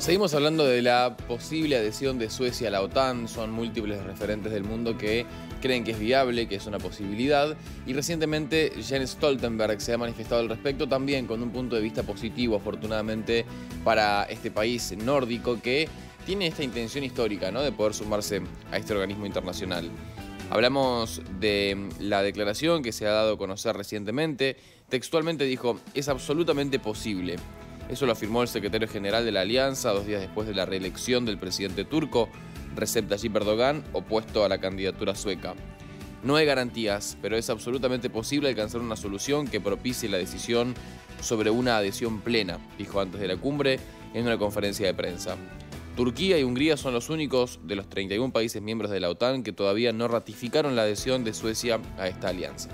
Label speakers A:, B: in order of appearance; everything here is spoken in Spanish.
A: Seguimos hablando de la posible adhesión de Suecia a la OTAN. Son múltiples referentes del mundo que creen que es viable, que es una posibilidad. Y recientemente Jens Stoltenberg se ha manifestado al respecto también con un punto de vista positivo, afortunadamente, para este país nórdico que tiene esta intención histórica ¿no? de poder sumarse a este organismo internacional. Hablamos de la declaración que se ha dado a conocer recientemente. Textualmente dijo, es absolutamente posible. Eso lo afirmó el secretario general de la Alianza dos días después de la reelección del presidente turco, Recep Tayyip Erdogan, opuesto a la candidatura sueca. No hay garantías, pero es absolutamente posible alcanzar una solución que propicie la decisión sobre una adhesión plena, dijo antes de la cumbre en una conferencia de prensa. Turquía y Hungría son los únicos de los 31 países miembros de la OTAN que todavía no ratificaron la adhesión de Suecia a esta alianza.